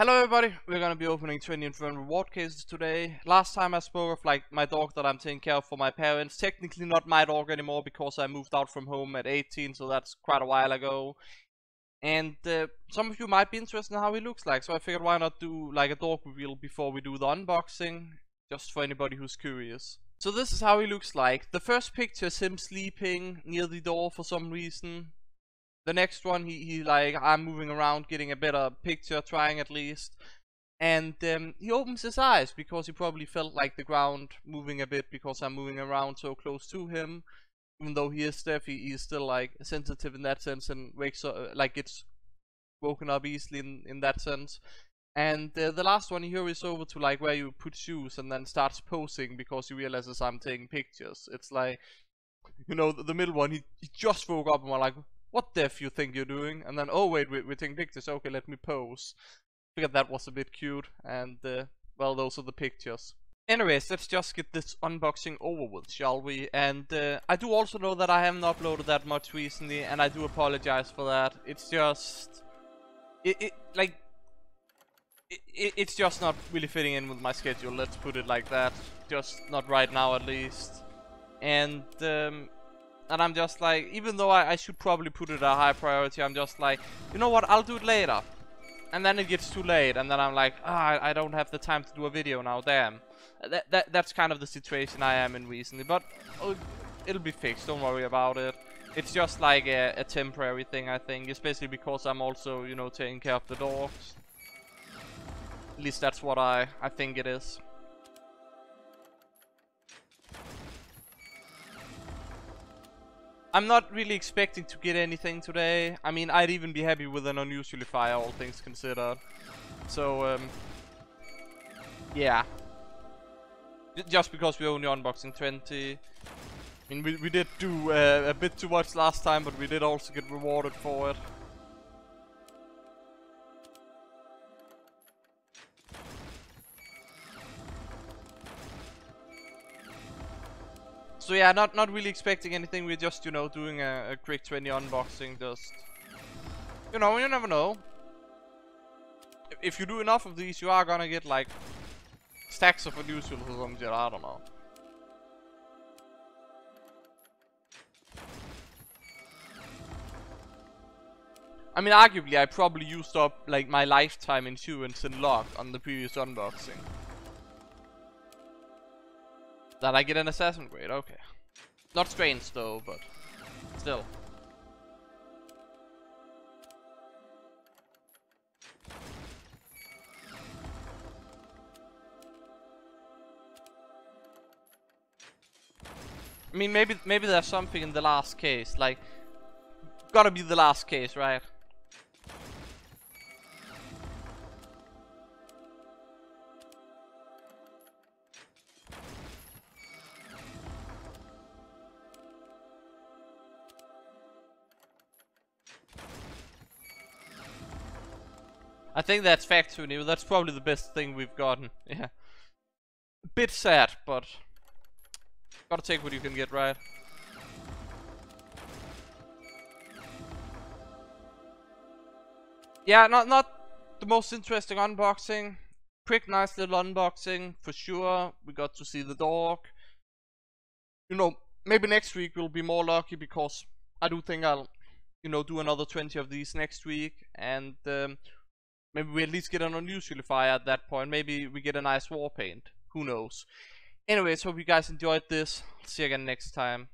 Hello everybody, we're gonna be opening 20 infernal reward cases today. Last time I spoke of like my dog that I'm taking care of for my parents. Technically not my dog anymore because I moved out from home at 18, so that's quite a while ago. And uh, some of you might be interested in how he looks like, so I figured why not do like a dog reveal before we do the unboxing, just for anybody who's curious. So this is how he looks like. The first picture is him sleeping near the door for some reason. The next one, he, he like, I'm moving around, getting a better picture, trying at least. And um, he opens his eyes because he probably felt like the ground moving a bit because I'm moving around so close to him. Even though he is deaf, he, he's still like sensitive in that sense and wakes up, like gets woken up easily in, in that sense. And uh, the last one here is over to like where you put shoes and then starts posing because he realizes I'm taking pictures. It's like, you know, the, the middle one, he, he just woke up and we're like, what deaf you think you're doing? And then, oh wait, we, we're taking pictures, okay, let me pose. Figured that was a bit cute, and uh, well, those are the pictures. Anyways, let's just get this unboxing over with, shall we? And uh, I do also know that I haven't uploaded that much recently, and I do apologize for that. It's just... It, it like... It, it's just not really fitting in with my schedule, let's put it like that. Just not right now, at least. And um, and I'm just like, even though I, I should probably put it a high priority, I'm just like, you know what, I'll do it later. And then it gets too late, and then I'm like, ah, I don't have the time to do a video now, damn. That, that That's kind of the situation I am in recently, but oh, it'll be fixed, don't worry about it. It's just like a, a temporary thing, I think, especially because I'm also, you know, taking care of the dogs. At least that's what I, I think it is. I'm not really expecting to get anything today. I mean, I'd even be happy with an unusually fire, all things considered. So, um, yeah. Just because we're only unboxing 20. I mean, we, we did do uh, a bit too much last time, but we did also get rewarded for it. So yeah, not not really expecting anything. We're just you know doing a, a quick 20 unboxing. Just you know, you never know. If you do enough of these, you are gonna get like stacks of unusuals or something. I don't know. I mean, arguably, I probably used up like my lifetime insurance in luck on the previous unboxing. That I get an assassin grade, okay. Not strange though, but still. I mean, maybe maybe there's something in the last case, like, gotta be the last case, right? I think that's factory new. That's probably the best thing we've gotten. Yeah. A bit sad, but gotta take what you can get, right? Yeah, not not the most interesting unboxing. Quick, nice little unboxing for sure. We got to see the dog. You know, maybe next week we'll be more lucky because I do think I'll, you know, do another 20 of these next week and. Um, Maybe we at least get an unusual fire at that point. Maybe we get a nice war paint. Who knows? Anyways, hope you guys enjoyed this. See you again next time.